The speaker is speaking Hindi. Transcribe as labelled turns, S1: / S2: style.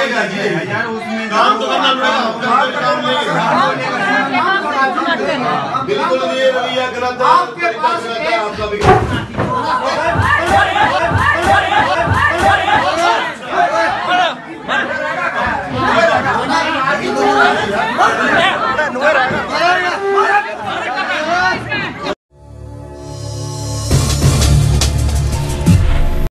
S1: पड़ेगा जी। यार उसमें
S2: काम तो करना पड़ेगा। तो हम काम तो नहीं तो बिल्कुल ये रवैया गलत है।
S3: आपके पास
S2: आपका भी